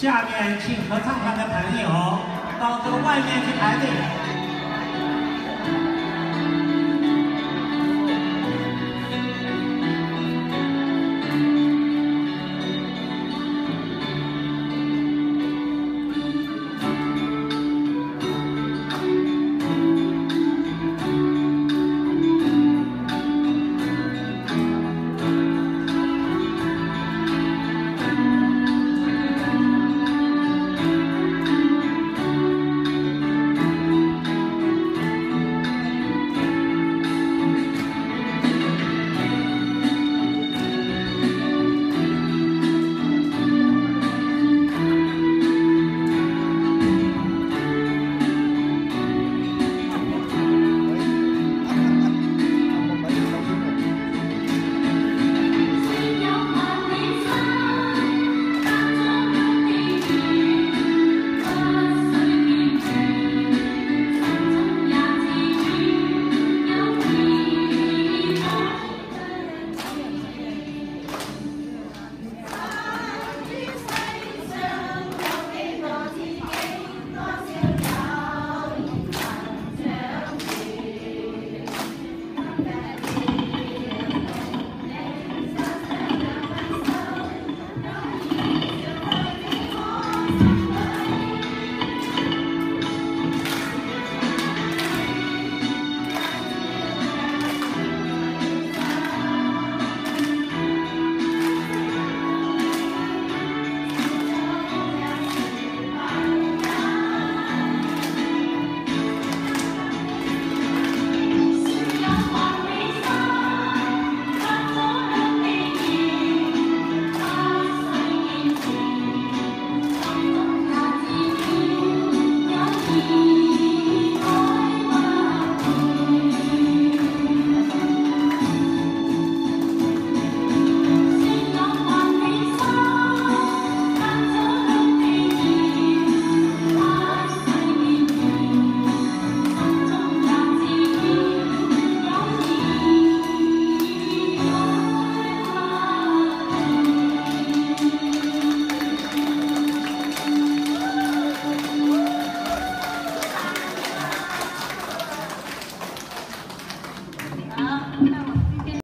下面请合唱团的朋友到这个外面去排队。